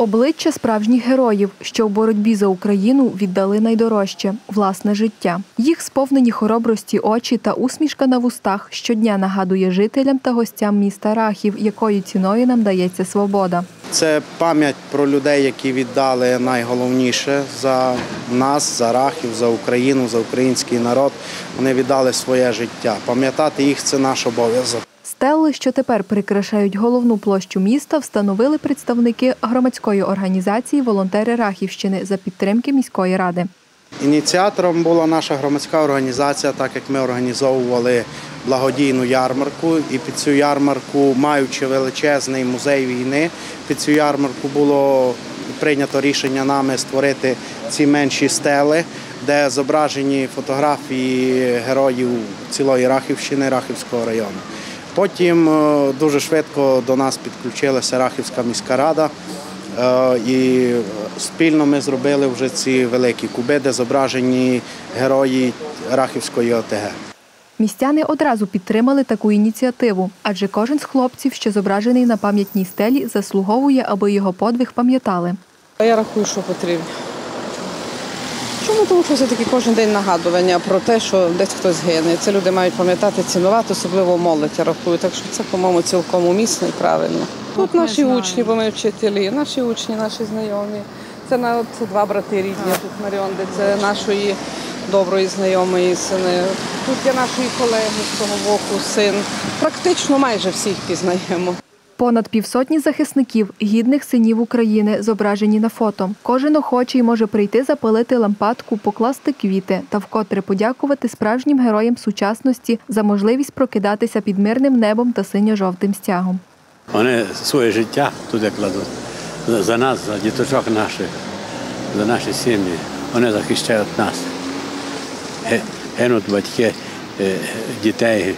Обличчя справжніх героїв, що в боротьбі за Україну віддали найдорожче власне життя. Їх сповнені хоробрості очі та усмішка на вустах щодня нагадує жителям та гостям міста Рахів, якою ціною нам дається свобода. Це пам'ять про людей, які віддали найголовніше за нас, за Рахів, за Україну, за український народ. Вони віддали своє життя. Пам'ятати їх це наш обов'язок. Стелли, що тепер прикрашають головну площу міста, встановили представники громадської організації Волонтери Рахівщини за підтримки міської ради. Ініціатором була наша громадська організація, так як ми організовували благодійну ярмарку. І під цю ярмарку, маючи величезний музей війни, під цю ярмарку було прийнято рішення нами створити ці менші стели, де зображені фотографії героїв цілої Рахівщини, Рахівського району. Потім е, дуже швидко до нас підключилася Рахівська міська рада. Е, І спільно ми зробили вже ці великі куби, де зображені герої Рахівської ОТГ. Містяни одразу підтримали таку ініціативу, адже кожен з хлопців, що зображений на пам'ятній стелі, заслуговує, аби його подвиг пам'ятали. Я рахую, що потрібно. Чому? Тому що все-таки кожен день нагадування про те, що десь хтось гине. Це люди мають пам'ятати, цінувати, особливо молодь, я рахую. Так що це, по-моєму, цілком умісно і правильно. Тут наші учні, бо ми вчителі, наші учні, наші знайомі. Це на це два брати рідні. Тут Маріонде, це нашої доброї знайомої сини. Тут є нашої колеги з того боку, син. Практично майже всіх пізнаємо. Понад півсотні захисників, гідних синів України, зображені на фото. Кожен охочий може прийти запалити лампадку, покласти квіти та вкотре подякувати справжнім героям сучасності за можливість прокидатися під мирним небом та синьо-жовтим стягом. Вони своє життя туди кладуть. За- нас, за діточок наших, за наші сім'ї. Вони захищають нас. Ге- Гинуть батьки е, дітей.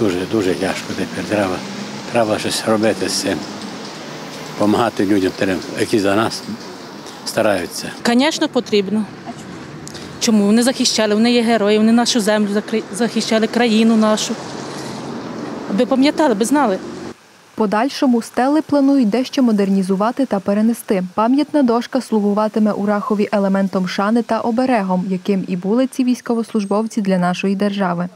Дуже, дуже тяжко тепер. Треба, треба щось робити з цим. Помагати людям, які за нас стараються. Звісно, потрібно. Чому? Вони захищали, вони є герої, вони нашу землю захищали, країну нашу. Аби пам'ятали, аби знали. Подальшому стели планують дещо модернізувати та перенести. Пам'ятна дошка слугуватиме у Рахові елементом шани та оберегом, яким і були ці військовослужбовці для нашої держави.